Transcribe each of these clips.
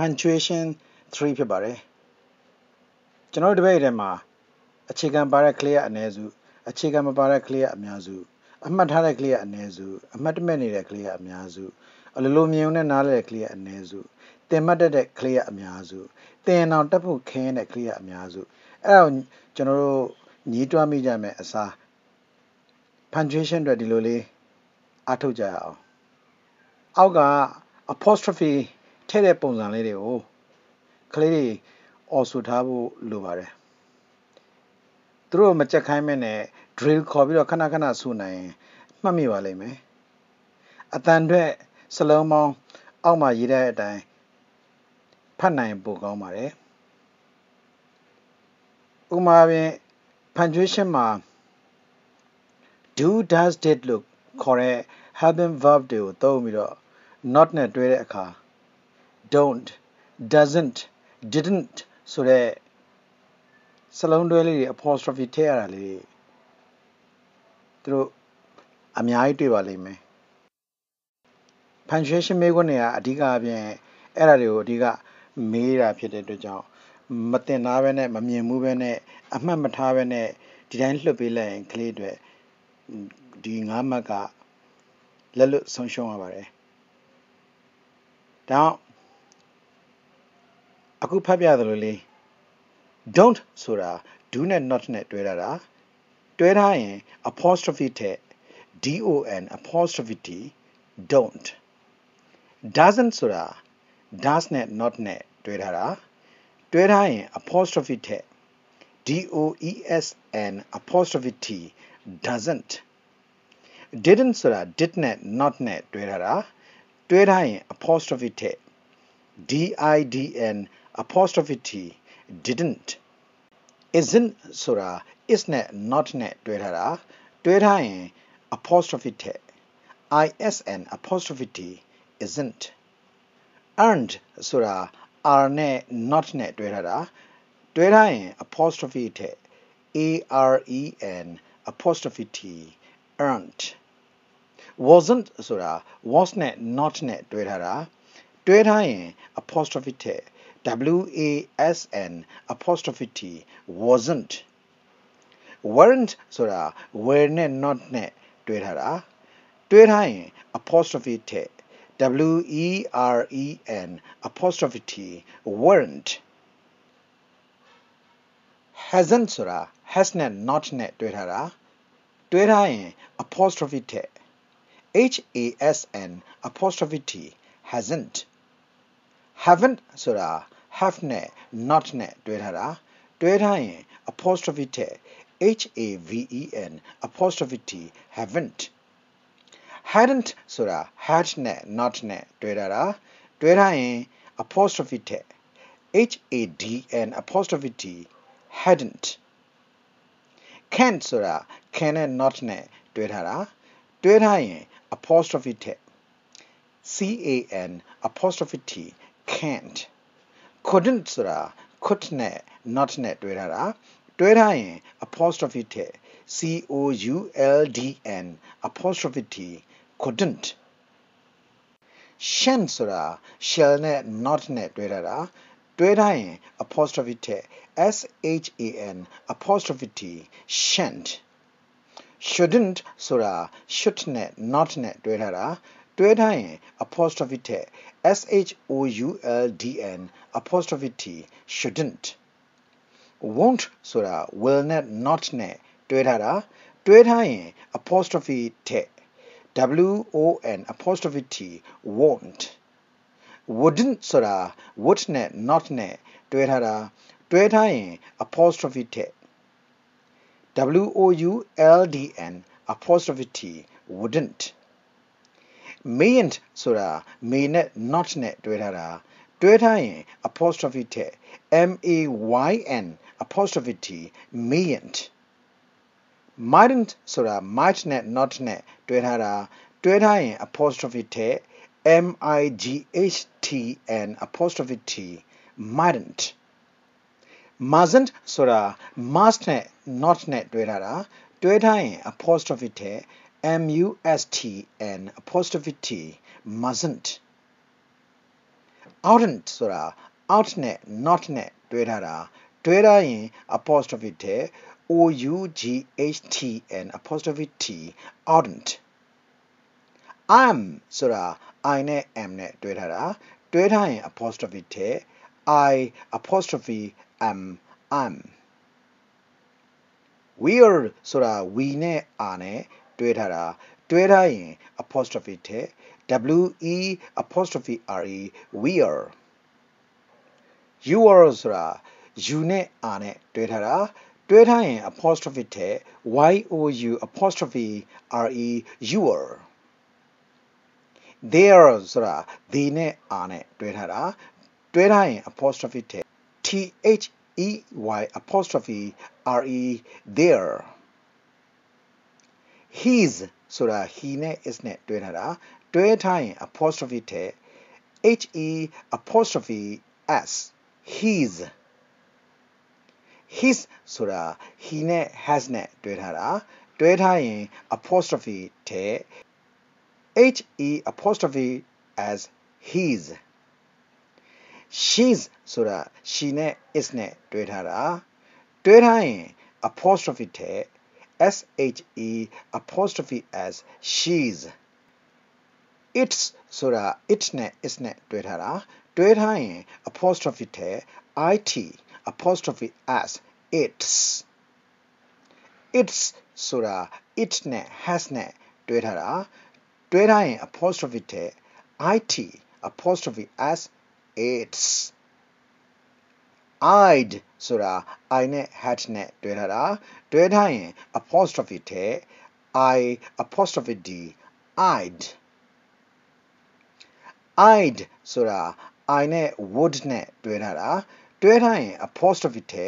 punctuation 3ဖြစ်ပါတယ်ကျွန်တော်တို့ဒီဘက်ထဲမှာအခြေခံပါတဲ့ clear အနည်းစုအခြေခံမပါတဲ့ clear အများစုအမှတ်ထားတဲ့ clear အနည်းစုအမှတ်တမဲ့နေတဲ့ clear အများစုအလိုလိုမြင်ုံနဲ့နားလည်တဲ့ clear အနည်းစုတင်မှတ်တတ်တဲ့ clear အများစုတင်အောင်တက်ဖို့ခင်းတဲ့ clear အများစုအဲ့ဒါကိုကျွန်တော်တို့ညီးတွားမိကြမယ်အစား punctuation အတွက်ဒီလိုလေးအားထုတ်ကြရအောင်အောက်က apostrophe ထည့်တဲ့ပုံစံလေးတွေကိုကလေးတွေအော်ဆိုထားဖို့လိုပါတယ်သူတို့မကြက်ခိုင်းမဲ့နဲ့ drill ခေါ်ပြီးတော့ခဏခဏဆူနိုင်ရင်မှတ်မိပါလိမ့်မယ်အတန်အတွက်စလုံးပေါင်းအောက်မှာရေးတဲ့အတိုင်းဖတ်နိုင်ပိုကောင်းပါတယ်ဥပမာဖြင့် punctuation မှာ do does did လို့ခေါ်တဲ့ helping verb တွေကိုသုံးပြီးတော့ not နဲ့တွဲတဲ့အခါ don't doesn't didn't ဆိုတဲ့စလုံးတွဲလေးတွေ apostrophe ထည့်ရတာလေးသူတို့အများကြီးတွေ့ပါလိမ့်မယ် punctuation မေးခွန်းတွေကအဓိကအပြင်အဲ့ဒါတွေကိုအဓိကမေးတာဖြစ်တဲ့အတွက်ကြောင့်မတင်သားပဲနဲ့မမြင်မှုပဲနဲ့အမှတ်မထားပဲနဲ့ဒီတိုင်းလွှတ်ပေးလိုက်ရင်ကလေးတွေဒီငါးမှတ်ကလက်လွတ်ဆုံးရှုံးရပါတယ်။ဒါ အခုဖတ်ပြသလိုလေး don't ဆိုတာ do နဲ့ not နဲ့တွဲထားတာတွဲထားရင် apostrophe ထက် don apostrophe t don't doesn't ဆိုတာ does နဲ့ not နဲ့တွဲထားတာတွဲထားရင် apostrophe ထက် doesn apostrophe t doesn't didn't ဆိုတာ did နဲ့ not နဲ့တွဲထားတာတွဲထားရင် apostrophe ထည့် didn apostrophe t didn't isn't ဆိုတာ is နဲ့ not နဲ့တွဲထားတာတွဲထားရင် apostrophe ထည့် isn apostrophe t isn't earned ဆိုတာ r နဲ့ not နဲ့တွဲထားတာတွဲထားရင် apostrophe ထည့် aren apostrophe t earned wasn't ဆိုတာ was နဲ့ not နဲ့တွဲထားတာတွဲထားရင် apostrophe ထည့် wasn apostrophe t wasn't weren't ဆိုတာ were နဲ့ not နဲ့တွဲထားတာတွဲထားရင် apostrophe ထည့် weren apostrophe t weren't hasn't ဆိုတာ has နဲ့ not နဲ့တွဲထားတာတွဲထားရင် apostrophe ထည့် HASN apostrophe T hasn't haven't ဆိုတာ have နဲ့ not နဲ့တွဲထားတာတွဲထားရင် apostrophe ထည့် HAVEN apostrophe T haven't hadn't ဆိုတာ had နဲ့ not နဲ့တွဲထားတာတွဲထားရင် apostrophe ထည့် HADN apostrophe T hadn't can't ဆိုတာ can နဲ့ not နဲ့တွဲထားတာတွဲထားရင် apostrophe t can apostrophe t can't couldn't ဆိုတာ could နဲ့ not နဲ့တွဲထားတာတွဲထားရင် apostrophe t coudn apostrophe t couldn't shan ဆိုတာ shall နဲ့ not နဲ့တွဲထားတာတွဲထားရင် apostrophe ထည့် shan apostrophe t shan't shouldn't ဆိုတာ should နဲ့ not နဲ့တွဲထားတာ တွဲထားရင် apostrophe ထည့် shouldn apostrophe t shouldn't won't ဆိုတာ will နဲ့ not နဲ့တွဲထားတာတွဲထားရင် apostrophe ထည့် won apostrophe t won't wouldn't ဆိုတာ would နဲ့ not နဲ့တွဲထားတာတွဲထားရင် apostrophe ထည့် W-O-U-L-D-N apostrophe T wouldn't mayn't ဆိုတာ may နဲ့ not နဲ့တွဲထားတာတွဲထားရင် apostrophe ထည့် M A Y N apostrophe T mayn't mightn't ဆိုတာ might နဲ့ not နဲ့တွဲထားတာတွဲထားရင် apostrophe ထည့် M I G H T N apostrophe T mightn't mustn't ဆိုတာ must နဲ့ not နဲ့တွဲထားတာတွဲထားရင် apostrophe ထ ည့် mustn apostrophe t mustn't oughtn't ဆိုတာ out နဲ့ not နဲ့တွဲထားတာတွဲထားရင် apostrophe ထဲ o u g h t n apostrophe t oughtn't i'm ဆိုတာ i နဲ့ m နဲ့တွဲထားတာတွဲထားရင် apostrophe ထဲ i apostrophe m i'm we're ဆိုတာ we နဲ့ r နဲ့ တွဲထားတာတွဲထားရင် apostrophe ထဲ w e apostrophe r e we are. You are ဆိုတာ you နဲ့ r နဲ့တွဲထားတာတွဲထားရင် apostrophe ထဲ y o u apostrophe r e you are. They're ဆိုတာ they နဲ့ r နဲ့တွဲထားတာတွဲထားရင် apostrophe ထဲ t h e y apostrophe r e they're he's ဆိုတာ he နဲ့ is နဲ့တွဲထားတာတွဲထားရင် apostrophe ထဲ h e apostrophe s he's his ဆိုတာ he နဲ့ has နဲ့တွဲထားတာတွဲထားရင် apostrophe ထဲ h e apostrophe as his she's ဆိုတာ she နဲ့ is နဲ့တွဲထားတာတွဲထားရင် apostrophe ထဲ S H E apostrophe S she's. It's ဆိုတာ it's နဲ့ dwethara dwethayin apostrophe te it apostrophe s it's. It's surah it's ne has ne dwethara dwethayin apostrophe te it apostrophe s it's eyed ဆိုတာ i နဲ့ had နဲ့တွဲထားတာတွဲထားရင် apostrophe ထဲ i apostrophe D I'd. I'd, ဆိုတာ i နဲ့ wood နဲ့တွဲထားတာတွဲထားရင် apostrophe ထဲ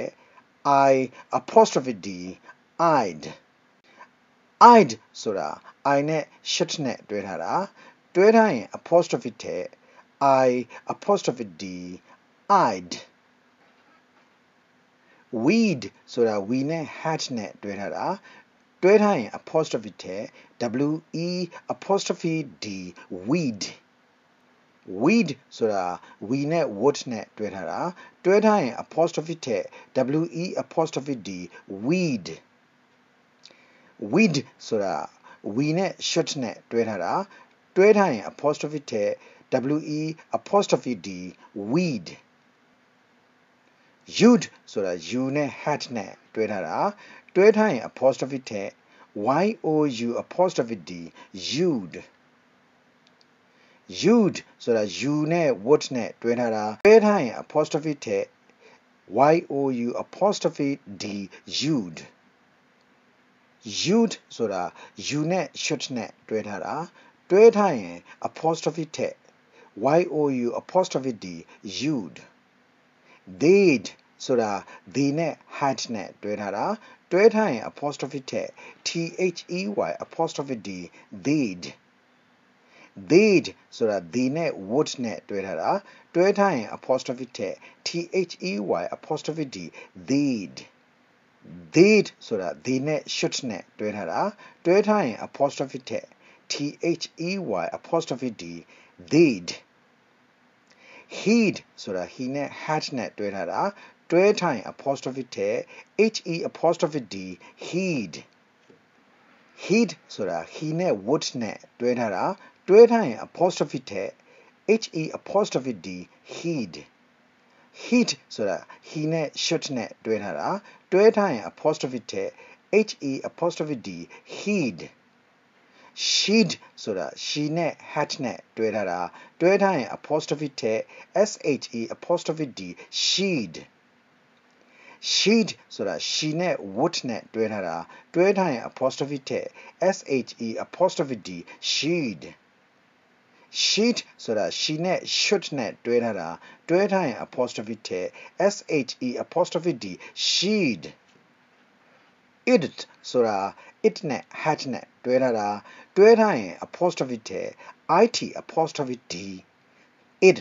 i apostrophe d I'd I'd ဆိုတာ i နဲ့ shit နဲ့တွဲထားတာတွဲထားရင် apostrophe ထဲ i apostrophe D I'd. Weed ဆိုတာ we နဲ့ had နဲ့တွဲထားတာတွဲထားရင် apostrophe ထဲ w e apostrophe d weed weed ဆိုတာ we နဲ့ would နဲ့တွဲထားတာတွဲထားရင် apostrophe ထဲ w e apostrophe d weed weed ဆိုတာ we နဲ့ should နဲ့တွဲထားတာတွဲထားရင် apostrophe ထဲ w e apostrophe d weed you'd ဆိုတာ you နဲ့ had နဲ့တွဲထားတာတွဲထားရင် apostrophe ထဲ y o u apostrophe d you'd you'd ဆိုတာ you နဲ့ would နဲ့တွဲထားတာတွဲထားရင် apostrophe ထဲ y o u apostrophe d you'd you'd ဆိုတာ you နဲ့ should နဲ့တွဲထားတာတွဲထားရင် apostrophe ထဲ y o u apostrophe d you'd they'd ဆိုတာ they နဲ့ had နဲ့တွဲထားတာတွဲထားရင် apostrophe ထက် the apostrophe d they'd they'd ဆိုတာ they နဲ့ would နဲ့တွဲထားတာတွဲထားရင် apostrophe ထက် the apostrophe d they'd they'd ဆိုတာ they နဲ့ should နဲ့တွဲထားတာတွဲထားရင် apostrophe ထက် the apostrophe d they'd he'd ဆိုတာ he နဲ့ had နဲ့တွဲထားတာတွဲထားရင် apostrophe ထဲ he apostrophe d he'd he'd ဆိုတာ he နဲ့ would နဲ့တွဲထားတာတွဲထားရင် apostrophe ထဲ he apostrophe d he'd he'd ဆိုတာ he နဲ့ should နဲ့တွဲထားတာတွဲထားရင် apostrophe ထဲ he apostrophe d he'd she'd ဆိုတာ she နဲ့ had နဲ့တွဲထားတာတွဲထားရင် apostrophe ထဲ she apostrophe d she'd she'd ဆိုတာ she နဲ့ would နဲ့တွဲထားတာတွဲထားရင် apostrophe ထဲ she apostrophe d she'd she'd ဆိုတာ she နဲ့ should နဲ့တွဲထားတာတွဲထားရင် apostrophe ထဲ she apostrophe d she'd it ဆိုတာ it နဲ့ had နဲ့တွဲထားတာတွဲထားရင် apostrophe ထဲ it apostrophe d it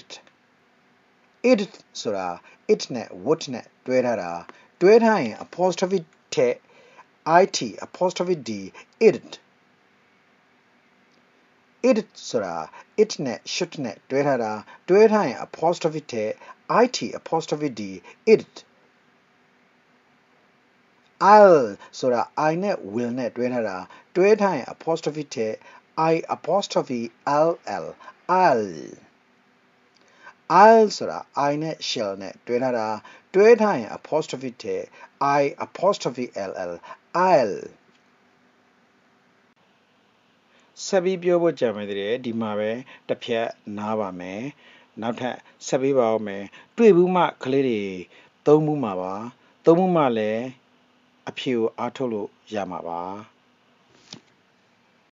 it ဆိုတာ it နဲ့ would နဲ့တွဲထားတာတွဲထားရင် apostrophe ထက် it apostrophe d it it ဆိုတာ it နဲ့ should နဲ့တွဲထားတာတွဲထားရင် apostrophe ထည့် it apostrophe d it I'll ဆိုတာ I နဲ့ will နဲ့တွဲထားတာတွဲထားရင် apostrophe ထည့် I apostrophe ll I'll I'll ဆိုတာ I နဲ့ shall နဲ့တွဲထားတာတွဲထားရင် apostrophe ထည့် I apostrophe ll I'll ဆက်ပြီးပြောဖို့ကြံမယ်တည်းဒီမှာပဲတစ်ဖြတ်နားပါမယ်နောက်ထပ်ဆက်ပြီးပါအောင်မယ်တွေ့ဘူးမှကလေးတွေသုံးမှုမှာပါသုံးမှုမှလည်း အဖြေကိုအားထုတ်လို့ရမှာပါ